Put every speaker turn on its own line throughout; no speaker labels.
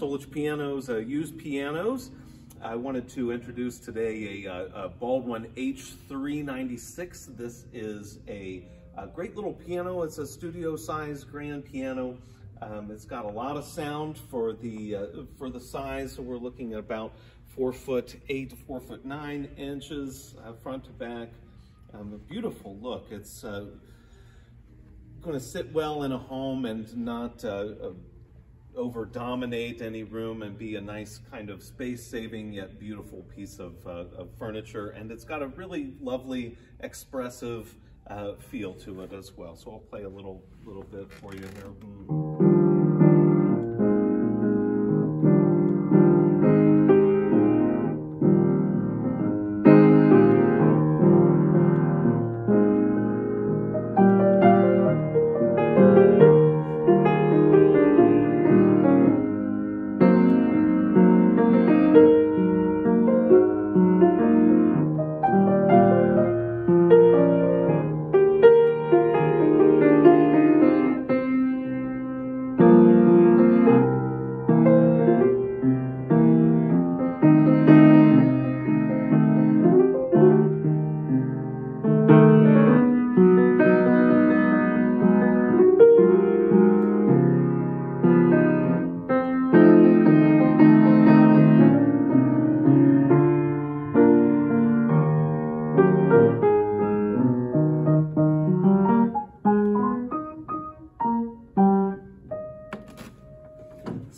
Solich Pianos, uh, used pianos. I wanted to introduce today a, uh, a Baldwin H396. This is a, a, great little piano. It's a studio size grand piano. Um, it's got a lot of sound for the uh, for the size. So we're looking at about four foot eight to four foot nine inches uh, front to back. Um, a beautiful look. It's uh, going to sit well in a home and not uh, over dominate any room and be a nice kind of space saving yet beautiful piece of, uh, of furniture. And it's got a really lovely expressive uh, feel to it as well. So I'll play a little, little bit for you here.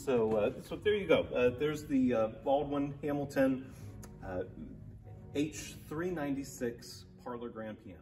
So, uh, so there you go. Uh, there's the uh, Baldwin Hamilton uh, H396 Parlor Grand Piano.